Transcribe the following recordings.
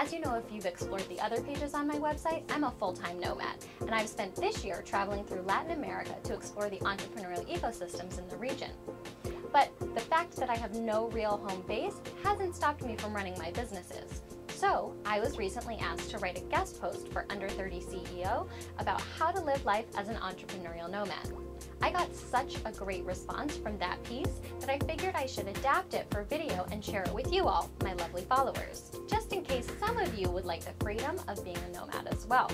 As you know, if you've explored the other pages on my website, I'm a full-time nomad, and I've spent this year traveling through Latin America to explore the entrepreneurial ecosystems in the region. But the fact that I have no real home base hasn't stopped me from running my businesses. So, I was recently asked to write a guest post for Under 30 CEO about how to live life as an entrepreneurial nomad. I got such a great response from that piece that I figured I should adapt it for video and share it with you all, my lovely followers, just in case some of you would like the freedom of being a nomad as well.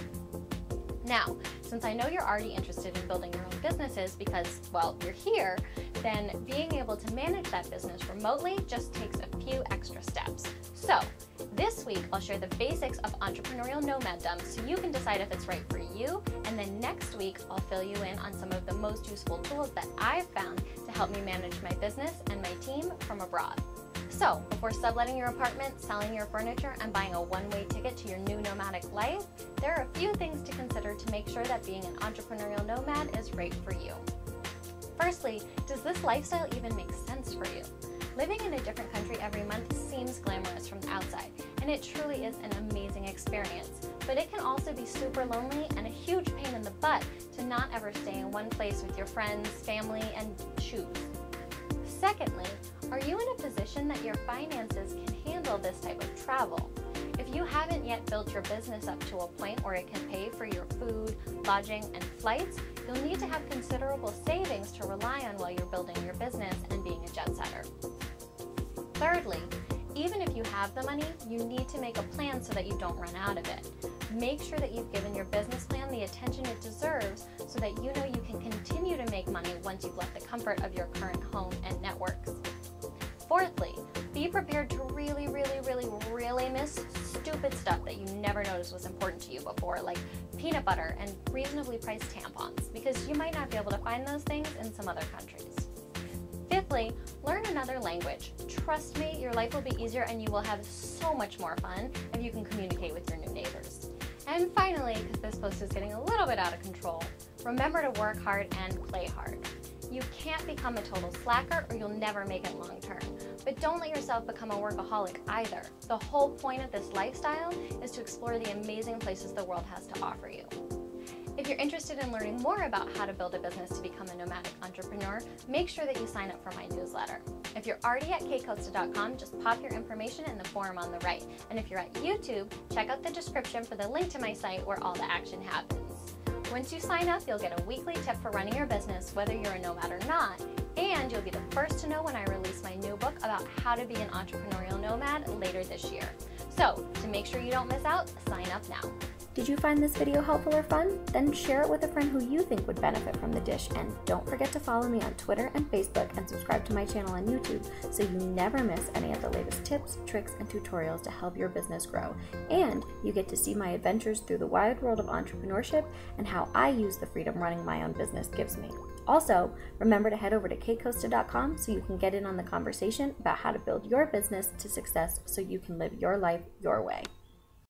Now, since I know you're already interested in building your own businesses because, well, you're here, then being able to manage that business remotely just takes a few extra steps. So, this week I'll share the basics of entrepreneurial nomaddom so you can decide if it's right for you, and then next week I'll fill you in on some of the most useful tools that I've found to help me manage my business and my team from abroad. So, before subletting your apartment, selling your furniture, and buying a one way ticket to your new nomadic life, there are a few things to consider to make sure that being an entrepreneurial nomad is right for you. Firstly, does this lifestyle even make sense for you? Living in a different country every month seems glamorous from the outside, and it truly is an amazing experience. But it can also be super lonely and a huge pain in the butt to not ever stay in one place with your friends, family, and shoes. Secondly, are you in a position that your finances can handle this type of travel? If you haven't yet built your business up to a point where it can pay for your food, lodging, and flights, you'll need to have considerable savings to rely on while you're building your business and being a jet setter. Thirdly, even if you have the money, you need to make a plan so that you don't run out of it. Make sure that you've given your business plan the attention it deserves so that you know you can continue to make money once you've left the comfort of your current home and networks. Fourthly, be prepared to really, really, really, really miss stupid stuff that you never noticed was important to you before, like peanut butter and reasonably priced tampons, because you might not be able to find those things in some other countries. Fifthly, learn another language. Trust me, your life will be easier and you will have so much more fun if you can communicate with your new neighbors. And finally, because this post is getting a little bit out of control, remember to work hard and play hard. You can't become a total slacker or you'll never make it long term. But don't let yourself become a workaholic either. The whole point of this lifestyle is to explore the amazing places the world has to offer you. If you're interested in learning more about how to build a business to become a nomadic entrepreneur, make sure that you sign up for my newsletter. If you're already at catecosta.com, just pop your information in the form on the right. And if you're at YouTube, check out the description for the link to my site where all the action happens. Once you sign up, you'll get a weekly tip for running your business, whether you're a nomad or not, and you'll be the first to know when I release my new book about how to be an entrepreneurial nomad later this year. So, to make sure you don't miss out, sign up now. Did you find this video helpful or fun? Then share it with a friend who you think would benefit from the dish and don't forget to follow me on Twitter and Facebook and subscribe to my channel on YouTube so you never miss any of the latest tips, tricks, and tutorials to help your business grow. And you get to see my adventures through the wide world of entrepreneurship and how I use the freedom running my own business gives me. Also, remember to head over to catecosta.com so you can get in on the conversation about how to build your business to success so you can live your life your way.